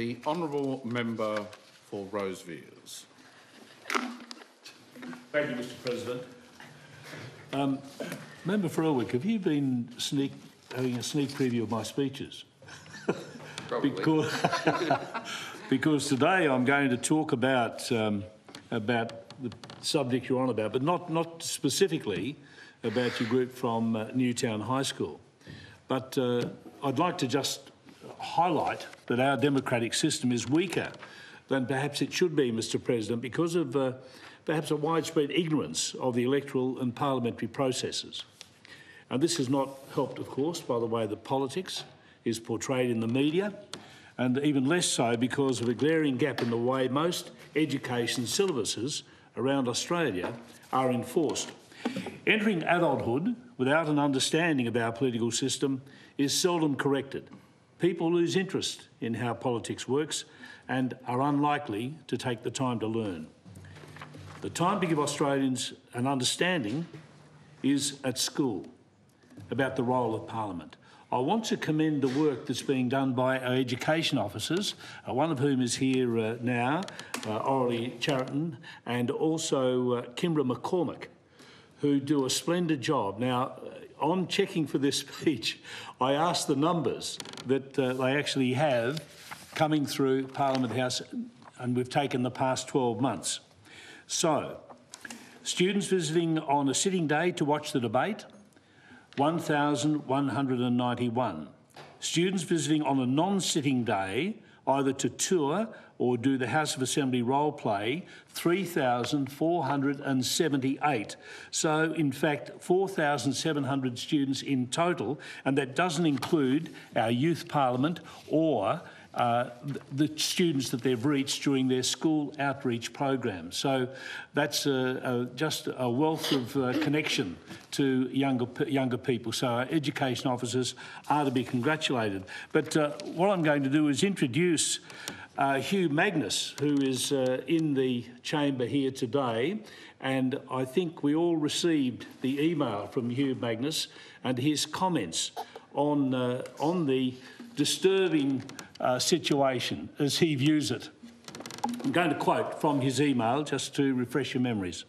the honourable member for Rosevears. Thank you, Mr President. Um, member for Elwick, have you been sneak, having a sneak preview of my speeches? Probably. because, because today I'm going to talk about, um, about the subject you're on about, but not, not specifically about your group from uh, Newtown High School. But uh, I'd like to just highlight that our democratic system is weaker than perhaps it should be, Mr President, because of uh, perhaps a widespread ignorance of the electoral and parliamentary processes. And this is not helped, of course, by the way that politics is portrayed in the media, and even less so because of a glaring gap in the way most education syllabuses around Australia are enforced. Entering adulthood without an understanding of our political system is seldom corrected. People lose interest in how politics works and are unlikely to take the time to learn. The time to give Australians an understanding is at school about the role of Parliament. I want to commend the work that's being done by our education officers, uh, one of whom is here uh, now, uh, Orly Chariton, and also uh, Kimbra McCormick, who do a splendid job. Now, on checking for this speech, I asked the numbers that uh, they actually have coming through Parliament House, and we've taken the past 12 months. So, students visiting on a sitting day to watch the debate, 1,191. Students visiting on a non-sitting day, either to tour or do the House of Assembly role play, 3,478. So, in fact, 4,700 students in total, and that doesn't include our youth parliament or uh, the students that they've reached during their school outreach program. So that's a, a, just a wealth of uh, connection to younger, younger people. So our education officers are to be congratulated. But uh, what I'm going to do is introduce uh, Hugh Magnus, who is uh, in the chamber here today. And I think we all received the email from Hugh Magnus and his comments on, on the disturbing uh, situation as he views it. I'm going to quote from his email just to refresh your memories.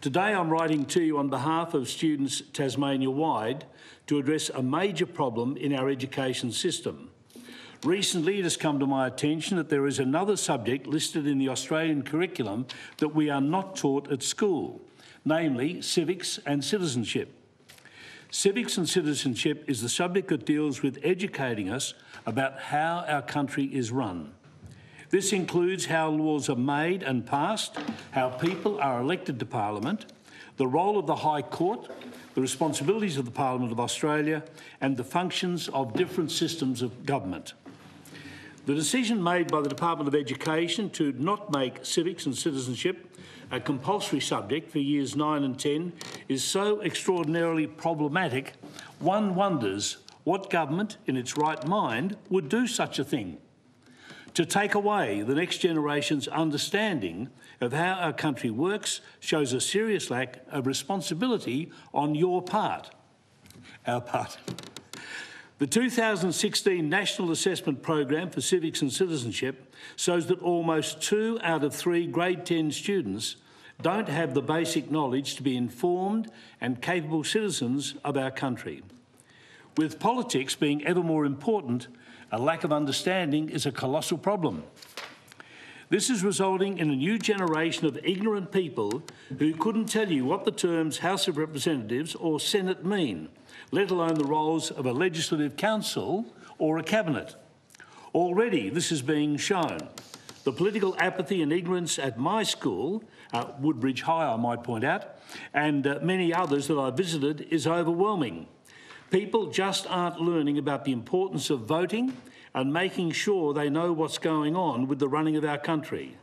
Today I'm writing to you on behalf of students Tasmania wide to address a major problem in our education system. Recently it has come to my attention that there is another subject listed in the Australian curriculum that we are not taught at school, namely civics and citizenship. Civics and citizenship is the subject that deals with educating us about how our country is run. This includes how laws are made and passed, how people are elected to Parliament, the role of the High Court, the responsibilities of the Parliament of Australia, and the functions of different systems of government. The decision made by the Department of Education to not make civics and citizenship a compulsory subject for years 9 and 10 is so extraordinarily problematic, one wonders what government in its right mind would do such a thing. To take away the next generation's understanding of how our country works shows a serious lack of responsibility on your part, our part. The 2016 National Assessment Program for Civics and Citizenship shows that almost two out of three grade 10 students don't have the basic knowledge to be informed and capable citizens of our country. With politics being ever more important, a lack of understanding is a colossal problem. This is resulting in a new generation of ignorant people who couldn't tell you what the terms House of Representatives or Senate mean let alone the roles of a legislative council or a cabinet. Already this is being shown. The political apathy and ignorance at my school, uh, Woodbridge High I might point out, and uh, many others that I visited is overwhelming. People just aren't learning about the importance of voting and making sure they know what's going on with the running of our country.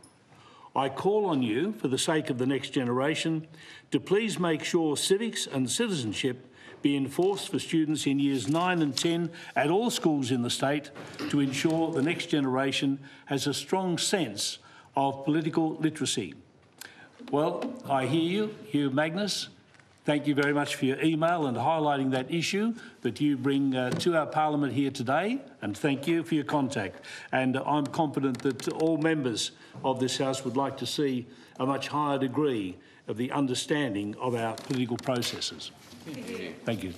I call on you, for the sake of the next generation, to please make sure civics and citizenship be enforced for students in years 9 and 10 at all schools in the state to ensure the next generation has a strong sense of political literacy. Well, I hear you, Hugh Magnus. Thank you very much for your email and highlighting that issue that you bring uh, to our Parliament here today, and thank you for your contact. And I'm confident that all members of this House would like to see a much higher degree of the understanding of our political processes. Thank you.